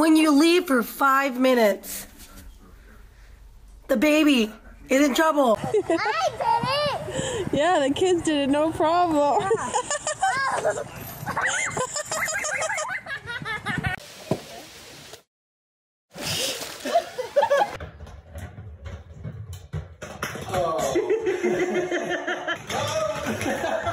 When you leave for five minutes, the baby is in trouble. I did it! Yeah, the kids did it, no problem.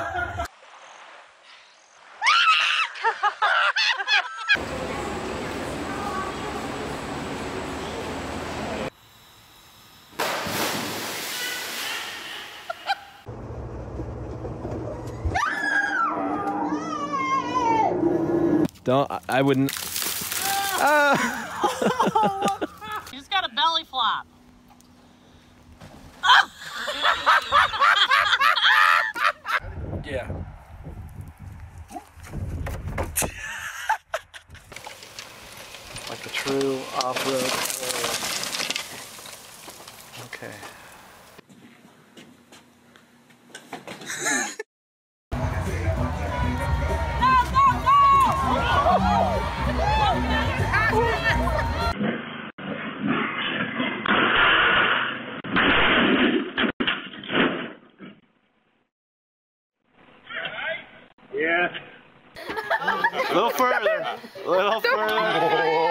Don't. I- I wouldn't. He's got a belly flop. Yeah. Like a true off-road. A little further. A little further.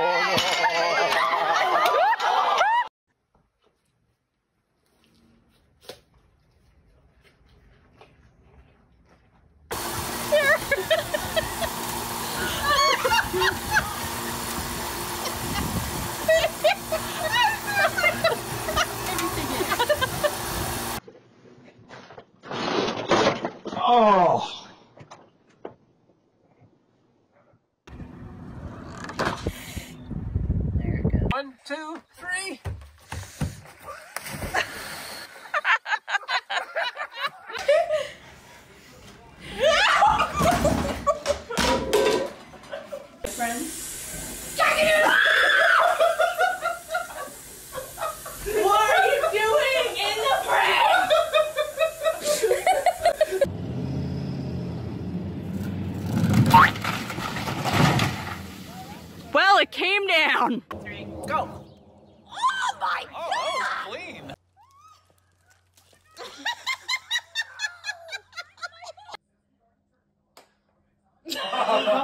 Two, three. What are you doing in the pram? well, it came down. Three, go. Oh my god! clean. Yeah,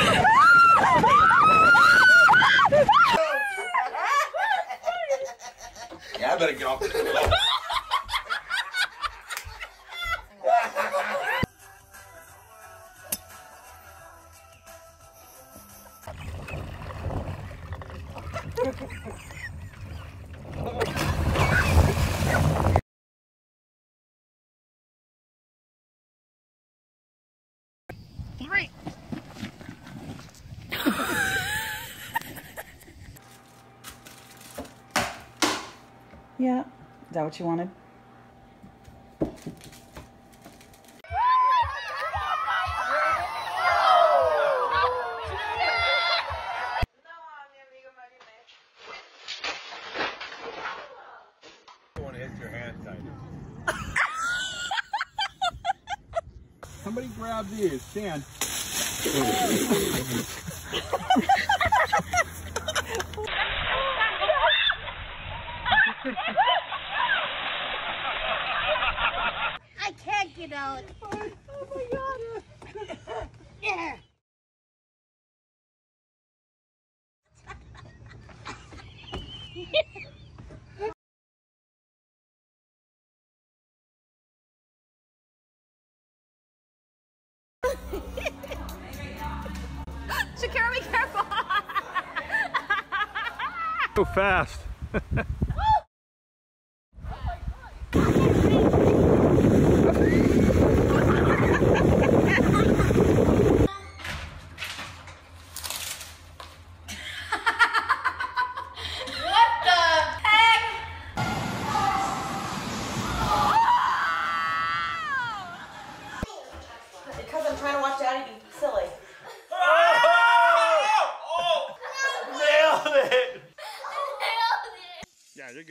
I better get off. Yeah. Is that what you wanted? want to hit your hand kind of. Somebody grab these. Stand. Go fast.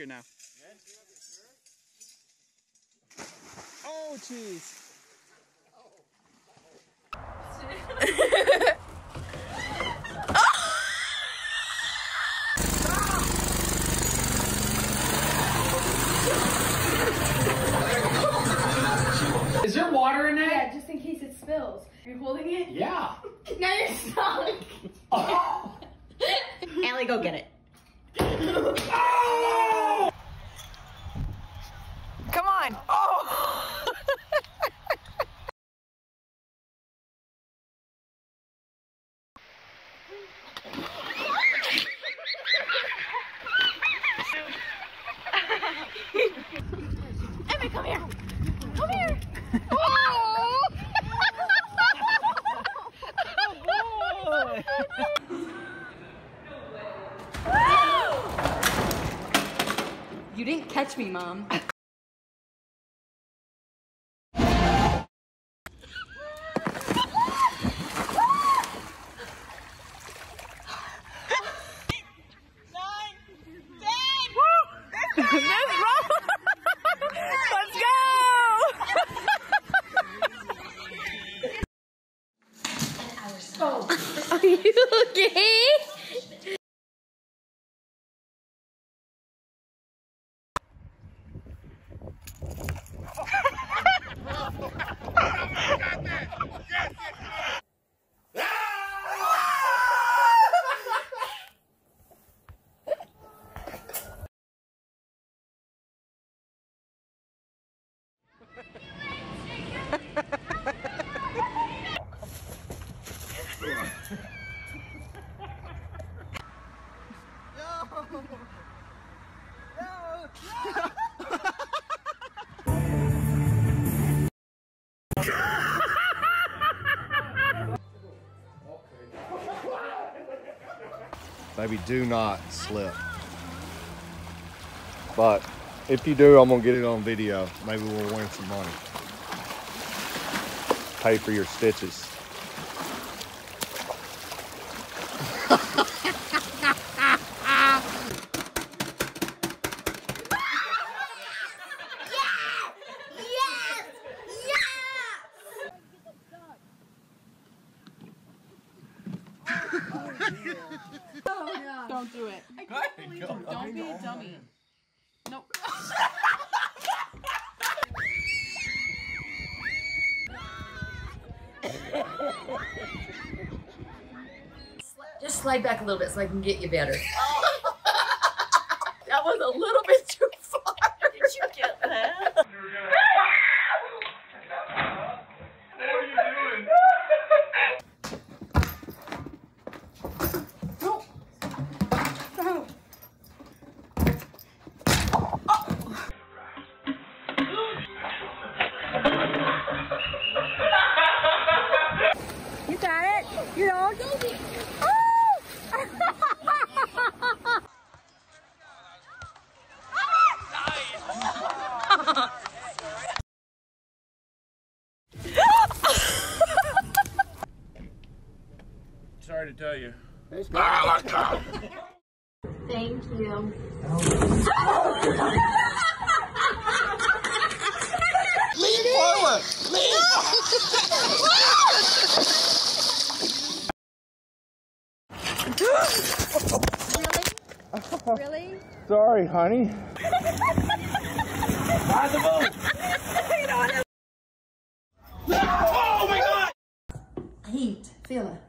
now. Oh, jeez. Is there water in there? Yeah, just in case it spills. Are you holding it? Yeah. Now you're stuck. Allie, go get it. Come on. Oh. Emmy, come here. Come You didn't catch me, Mom. Baby, do not slip. But if you do, I'm gonna get it on video. Maybe we'll win some money. Pay for your stitches. Yes! Yes! Don't do it. Don't be a dummy. Nope. Just slide back a little bit so I can get you better. Oh. that was a little bit too far. Did you get you. Thank you. Really? Sorry, honey. Possible. Oh my God. Heat. Feel it.